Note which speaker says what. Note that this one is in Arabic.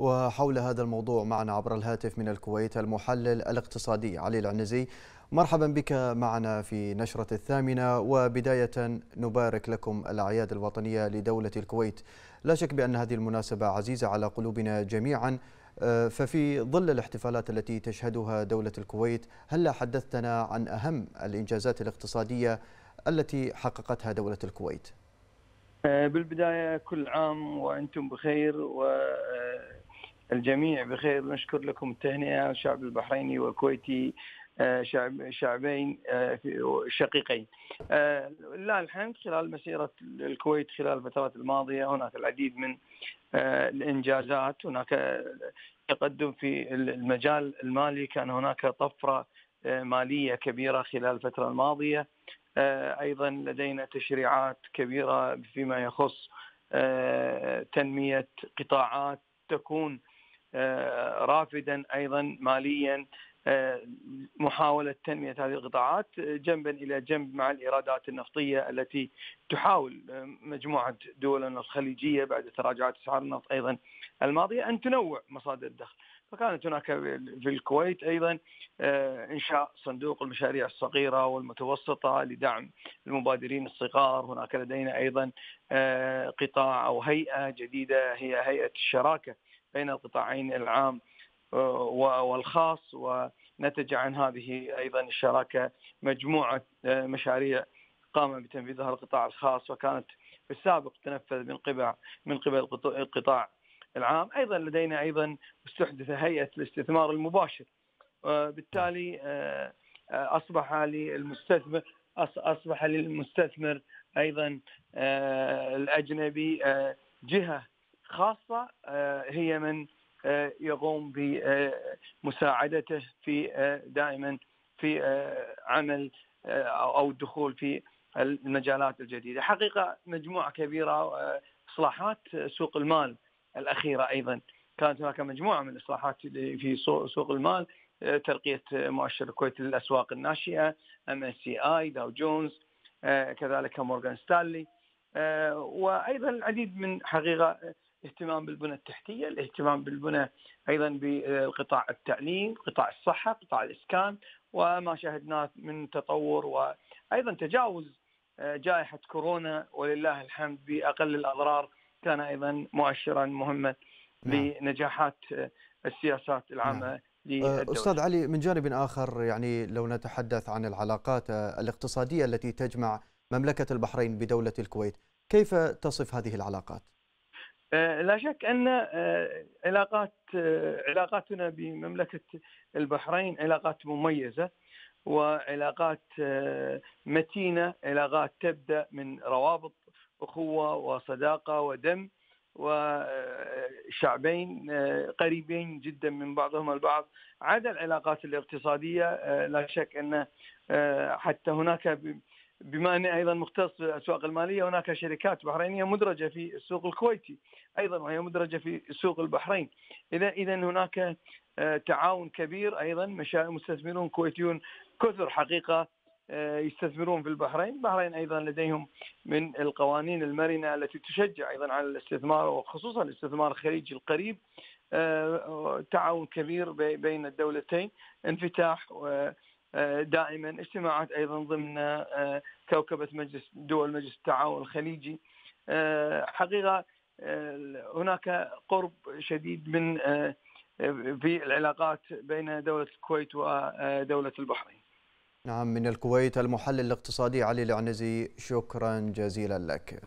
Speaker 1: وحول هذا الموضوع معنا عبر الهاتف من الكويت المحلل الاقتصادي علي العنزي. مرحبا بك معنا في نشرة الثامنة وبداية نبارك لكم الأعياد الوطنية لدولة الكويت. لا شك بأن هذه المناسبة عزيزة على قلوبنا جميعا. ففي ظل الاحتفالات التي تشهدها دولة الكويت هل حدثتنا عن أهم الإنجازات الاقتصادية التي حققتها دولة الكويت؟
Speaker 2: بالبداية كل عام وأنتم بخير والجميع بخير. نشكر لكم التهنئة الشعب البحريني والكويتي شعب شعبين شقيقين. لله الحمد خلال مسيرة الكويت خلال الفترات الماضية هناك العديد من الإنجازات هناك تقدم في المجال المالي. كان هناك طفرة مالية كبيرة خلال الفترة الماضية. أيضا لدينا تشريعات كبيرة فيما يخص تنمية قطاعات تكون رافدا أيضا ماليا محاولة تنمية هذه القطاعات جنبا إلى جنب مع الإيرادات النفطية التي تحاول مجموعة دول الخليجية بعد تراجعات أسعار النفط أيضا الماضية أن تنوع مصادر الدخل. فكانت هناك في الكويت أيضا إنشاء صندوق المشاريع الصغيرة والمتوسطة لدعم المبادرين الصغار، هناك لدينا أيضا قطاع أو هيئة جديدة هي هيئة الشراكة بين القطاعين العام والخاص ونتج عن هذه أيضا الشراكة مجموعة مشاريع قام بتنفيذها القطاع الخاص وكانت في السابق تنفذ من قبل من قبل القطاع العام. أيضا لدينا أيضا استحدث هيئة الاستثمار المباشر بالتالي أصبح للمستثمر أصبح للمستثمر أيضا الأجنبي جهة خاصة هي من يقوم بمساعدته في دائما في عمل أو الدخول في المجالات الجديدة، حقيقة مجموعة كبيرة إصلاحات سوق المال الأخيرة أيضا. كانت هناك مجموعة من الاصلاحات في سوق المال ترقية مؤشر الكويت للأسواق الناشئة MSCI داو جونز كذلك مورغان ستانلي وأيضا العديد من حقيقة اهتمام بالبنى التحتية، الاهتمام بالبنى أيضا بقطاع التعليم، قطاع الصحة، قطاع الإسكان وما شاهدناه من تطور وأيضا تجاوز جائحة كورونا ولله الحمد بأقل الأضرار كان أيضا مؤشرا مهما نعم. لنجاحات السياسات العامة نعم.
Speaker 1: للدولة. أستاذ علي من جانب آخر يعني لو نتحدث عن العلاقات الاقتصادية التي تجمع مملكة البحرين بدولة الكويت، كيف تصف هذه العلاقات؟
Speaker 2: لا شك أن علاقات علاقاتنا بمملكة البحرين علاقات مميزة وعلاقات متينة، علاقات تبدأ من روابط أخوة وصداقة ودم وشعبين قريبين جدا من بعضهم البعض. عدا العلاقات الاقتصادية لا شك أن حتى هناك بما أني أيضا مختص في الاسواق المالية هناك شركات بحرينية مدرجة في السوق الكويتي أيضا وهي مدرجة في سوق البحرين. إذا اذا هناك تعاون كبير أيضا. مستثمرون كويتيون كثر حقيقة يستثمرون في البحرين، البحرين أيضا لديهم من القوانين المرنة التي تشجع أيضا على الاستثمار وخصوصا الاستثمار الخليجي القريب. تعاون كبير بين الدولتين، انفتاح دائما اجتماعات أيضا ضمن كوكبة مجلس دول مجلس التعاون الخليجي حقيقة هناك قرب شديد من في العلاقات بين دولة الكويت ودوله البحرين.
Speaker 1: نعم من الكويت المحلل الاقتصادي علي العنزي شكرا جزيلا لك